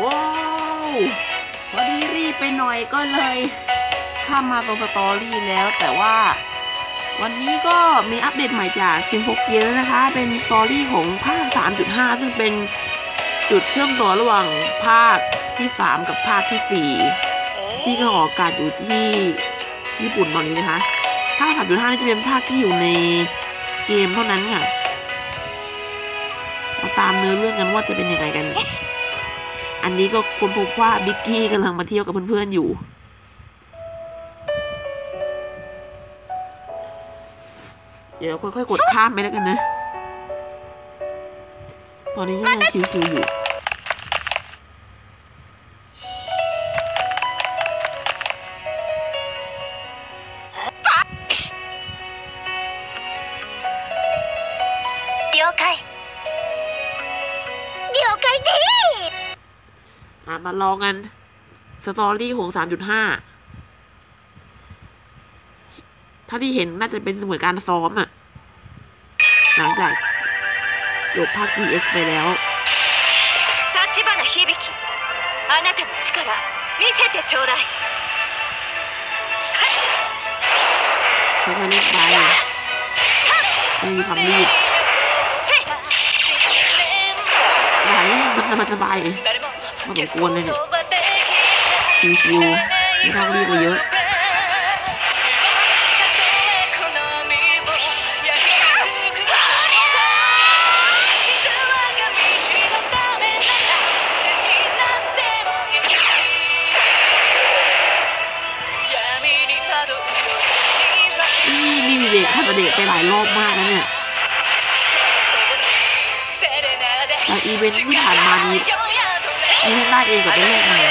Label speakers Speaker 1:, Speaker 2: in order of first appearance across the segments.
Speaker 1: ว้าวพอดีรีบไปหน่อยก็เลยข้ามมาตรง story แล้ว แต่ว่าวันนี้ก็มีอัปเดตใหม่จาก Symphogear แล้วนะคะ เป็น story ของภาค 3.5 ซึ่งเป็นจุดเชื่อมต่อระหว่างภาคที่ 3 กับภาคที่ 4 ที่ก็ออกอากาศอยู่ที่ญี่ปุ่นตอนนี้นะคะ ภาค 3.5 นี่จะเป็นภาคที่อยู่ในเกมเท่านั้นค่ะ มาตามเนื้อเรื่องกันว่าจะเป็นยังไงกัน อันนี้ก็คนพบว่าบิ๊กกี้กำลังมาเที่ยวกับเพื่อนๆอยู่ เดี๋ยวค่อยๆกดข้ามไปแล้วกันนะ ตอนนี้ก็ยังชิวๆอยู่ มาลองกัน สตอรี่ของ 3.5 ถ้าที่เห็นน่าจะเป็นเหมือนการซ้อมอะหลังจากจบภาค GX ไปแล้ว
Speaker 2: 立花響あなたの力見せてちょうだい
Speaker 1: ค่อยๆเล่นไปไม่มีความรีบ
Speaker 2: せい
Speaker 1: ด่านแรกมันสบายๆ เอง
Speaker 2: 誰も
Speaker 1: พอสมควรเลยเนี่ยชิวๆไม่ต้องรีบไปเยอะนี่นี่มีเด็กคาตาเดะไปหลายรอบมากแล้วเนี่ยแต่อีเวนท์ที่ผ่านมานี้ มีให้ได้เองกับในโลกนี้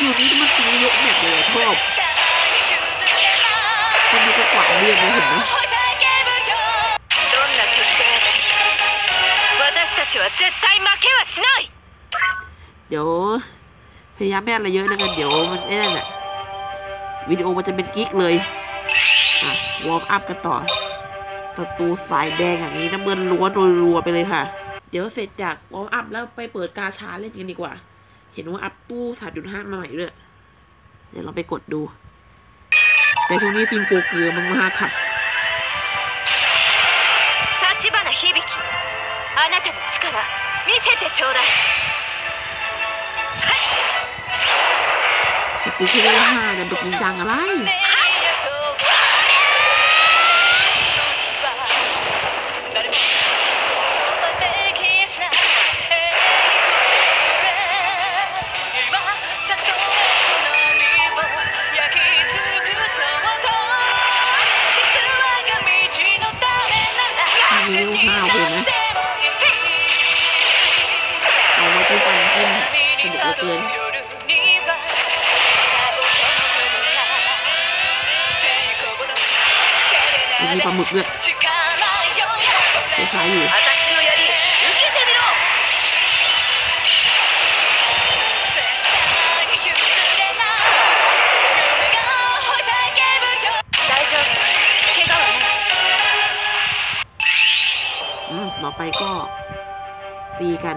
Speaker 1: อยู่นี้มันตีเยอะแบบเลยชอบมันดูกระกว่าเรียนเลยเห็นไหมเดี๋ยวพยายามแม่อะไรเยอะแล้วกันเดี๋ยวมันแน่นแหละวิดีโอมันจะเป็นกิ๊กเลย อะ warm up กันต่อศัตรูสายแดงอย่างนี้น้ำเงินล้วนรัวๆไปเลยค่ะ เดี๋ยวเสร็จจากวอร์มอัพแล้วไปเปิดกาชาเล่นกันดีกว่า เห็นว่าอัพตู้สามจุดห้ามาใหม่ด้วย เดี๋ยวเราไปกดดู แต่ช่วงนี้ฟิล์มโฟเกลือมากๆค่ะ
Speaker 2: 立花響あなたの力見せてちょうだい
Speaker 1: ศัตรูแค่ได้ห้าแต่ไปจริงจังอะไร นุกเหลือเกินมีปลาหมึกด้วยคล้ายๆอยู่ต่อไปก็ตีกัน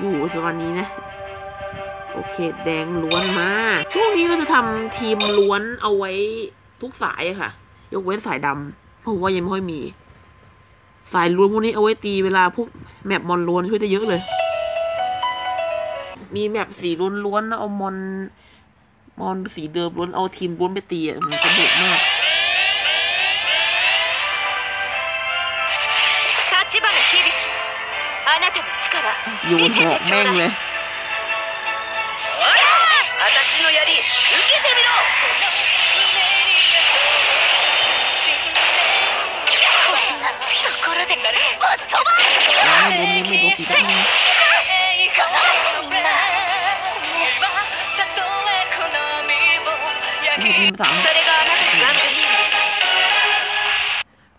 Speaker 1: อยู่ประมาณนี้นะ โอเค แดงล้วนมาพรุ่งนี้เราจะทำทีมล้วนเอาไว้ทุกสายค่ะ ยกเว้นสายดำเพราะว่ายังไม่ค่อยมี สายล้วนพวกนี้เอาไว้ตีเวลาพวกแมปมอนล้วนช่วยได้เยอะเลย มีแมปสีล้วนล้วนเอามอนมอนสีเดิมล้วนเอาทีมล้วนไปตีอะมันสนุกมากโยนเหัะแม่งเลย ไม่ทีหนี่พิสาม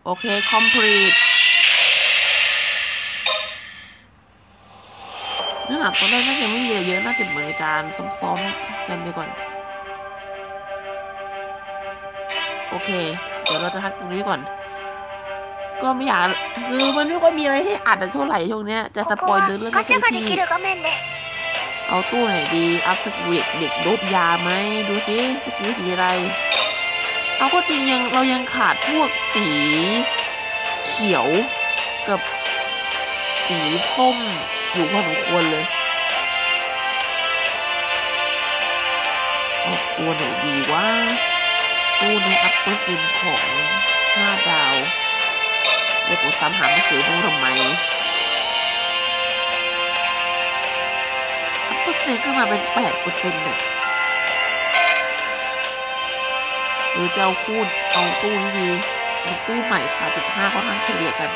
Speaker 2: โอเคคอมพ
Speaker 1: ลีตเนื้อหาตอนแรกน่าจะไม่เยอะเยอะน่าจะเหมือนการซ้อมๆกันไปก่อน โอเค เดี๋ยวเราจะทักตรงนี้ก่อน ก็ไม่อยากคือมันไม่ค่อยมีอะไรให้อัดแต่เท่าไหร่ช่วงเนี้ยจะสปอยเเรื่องไม่
Speaker 2: ร
Speaker 1: ที่เอาตู้ไหนดี อัพสกิลเด็กเด็กโดบยาไหมดูสิสกิลสีอะไร เอาก็จริงยังเรายังขาดพวกสี เขียวกับสีส้มอยู่พอสมควรเลยเอาตู้ไหนดีว่าตู้ในอัพเกรดลของห้าดาว เดี๋ยวกูซ้ำหาไม่เคยดูทำไมเปอร์เซ็นต์ก็มาเป็นแปดเปอร์เซ็นต์เนี่ยหรือจะเอาคูณเอาตู้นี้ดีมันตู้ใหม่สามจุดห้าค่อนข้งเฉลี่ยกัน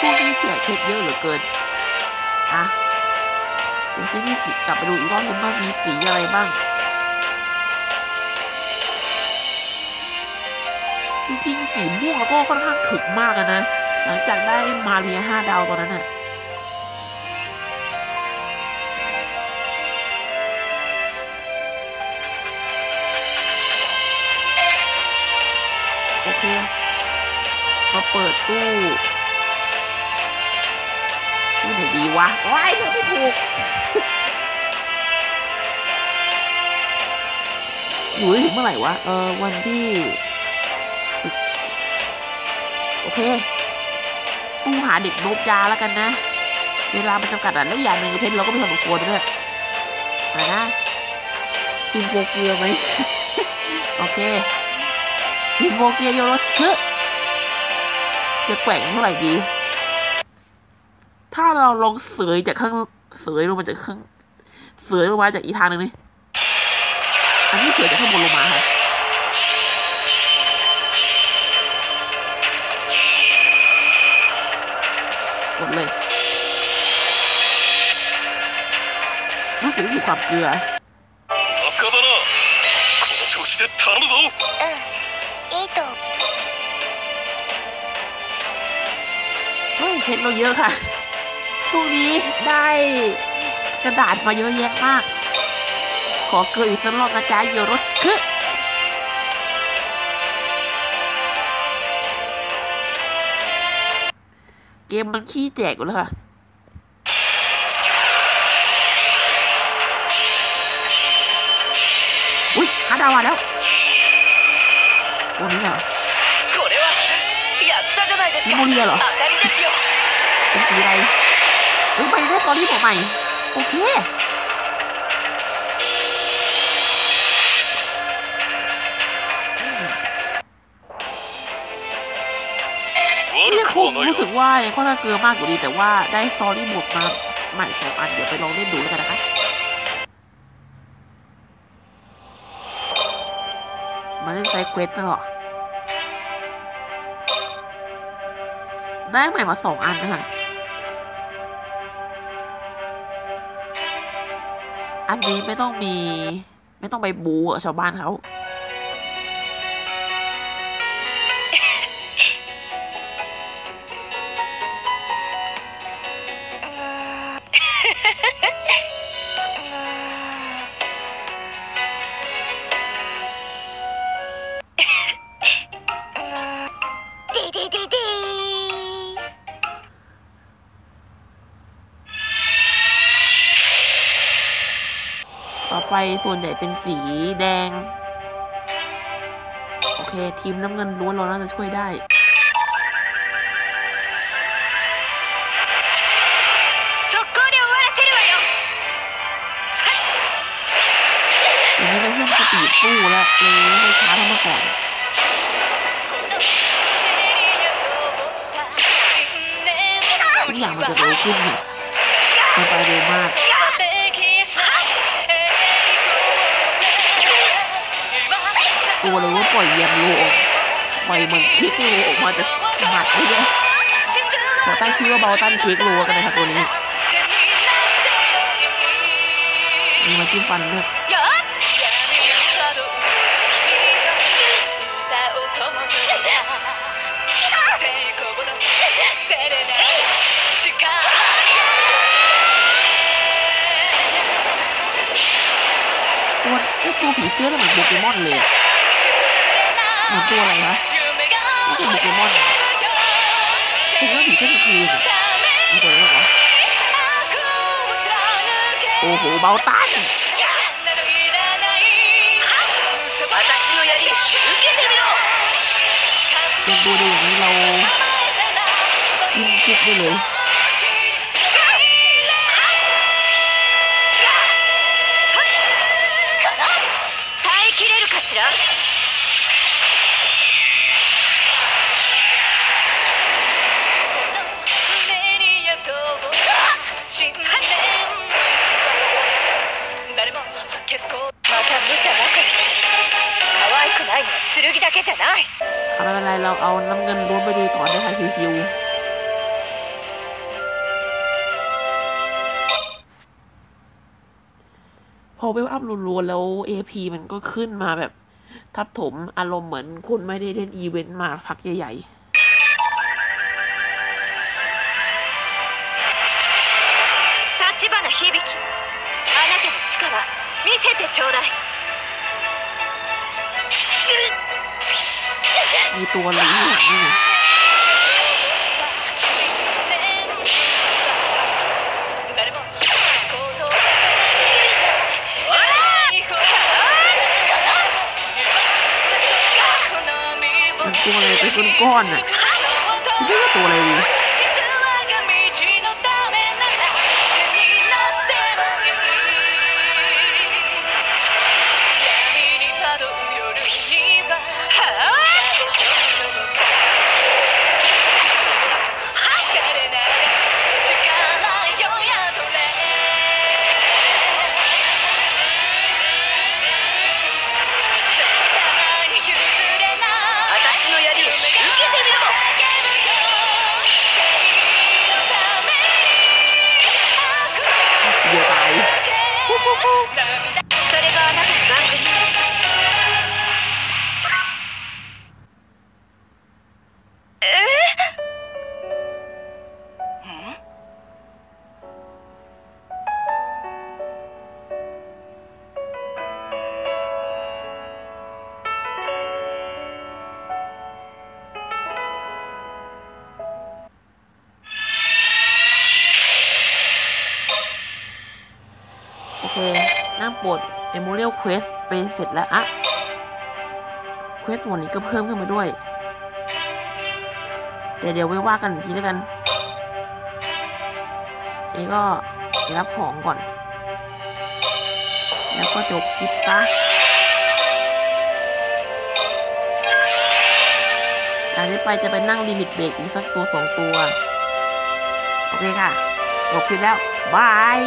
Speaker 1: พวกนี้แจกเพชรเยอะเหลือเกินอะดูซิมีสีกลับไปดูอีกรอบนึงว่ามีสีอะไรบ้าง จริงๆ สีม่วงแล้วก็ค่อนข้างถึกมากนะ หลังจากได้มาเรียห้าดาวตอนนั้นอะโอเค มาเปิดตู้ตู้ไหนดีวะว้ายเธอไม่ถูกอยู่ได้ถึงเมื่อไหร่วะ เออวันที่ อเคตู้หาเด็กโนบยาแล้วกันนะ เวลามันจำกัดอะแล้วอย่างหนึ่งเพชรเราก็ไม่ทำกับควรด้วยมานะซิมโฟเกียไหมโอเคซิมโฟเกียโยโรชิคุจะแกว่งเท่าไหร่ดี ถ้าเราลองเสยจากข้างเสยลงมาจากข้างเสยลงมาจากอีทางหนึ่งนี่อันนี้เสยจากข้างบนลงมาค่ะ ซื้สู่ควเกลือเพชรเราเยอะค่ะช่วงนี้ได้กระดาษมาเยอะแยะมาก ขอเกลืออีกสักรอบนะจ๊ะเยอรสคือเกมมันขี้แจกอแล้วค่ะาวมแล้วโอ้นี่เหรอนี่โมเรี
Speaker 2: ยเหรอ
Speaker 1: เป็นสีอะไรเฮ้ยไปได้ตอรี่ผมใหม่ โอเค
Speaker 3: ผม
Speaker 1: รู้สึกว่ายังค่อนข้างเกลือมากอยู่ดีแต่ว่าได้ซอรี่บวกมาใหม่สองอันเดี๋ยวไปลองเล่นดูแล้วกันนะคะ มาเล่นไซเควสตลอดได้ใหม่มาสองอันนะคะอันนี้ไม่ต้องมี ไม่ต้องไปบูกับชาวบ้านเขา ไฟส่วนใหญ่เป็นสีแดง โอเค ทีมน้ำเงินรู้วนเราน่าจะช่วยได้อย่นี้เราเพิ่มสปีดฟู่และเลยไม่ช้าเท่าเมื่อก่อนทุกอย่างมันจะเร็วขึ้นเนี่ยมันไปเร็วมาก ตัวเลยว่าปล่อยเยียมลออกปล่อยเหมือนคิกโลออกมาจากหมัดเลยเนี่ยขอตั้งชื่อว่าเบลตันคิกโลกันนะครับตัวนี้มีมาจิ้มฟันด้วยตัวไอ้ตัวผีเสื้อนี่เหมือนโปเกมอนเลยอะ เหมือนตัวอะไรนะไม่ใช่โปเกมอนเป็นว่าผีเสื้อคืนมันตัวอะไรวะโอ้โหเบาตันดูดูอย่างนี้เราอินจิ๊ได้เลย
Speaker 2: 剣だけじゃない
Speaker 1: เอาไม่เป็นไรเราเอาน้ำเงินล้วนไปดูต่อได้ค่ะชิวๆพอเวลอัพรัวๆแล้ว AP มันก็ขึ้นมาแบบ ทับถมอารมณ์เหมือนคุณไม่ได้เล่นอีเวนต์มาพักใหญ่
Speaker 2: 立花響きあなたの力見せてちょうだい
Speaker 1: ๆ มีตัวหลีงนะมัตัวอะไรเป็นก้อนๆน่ะไม่รู้ตัวอะไรดี ปลด Memorial Quest ไปเสร็จแล้วอะเควสวันนี้ก็เพิ่มขึ้นมาด้วย แต่เดี๋ยวไว้ว่ากันอีกทีแล้วกัน เอก็รับของก่อน แล้วก็จบคลิปซะจากนี้ไปจะไปนั่งลิมิตเบรกอีกสักตัวสองตัว โอเคค่ะ จบคลิปแล้ว บาย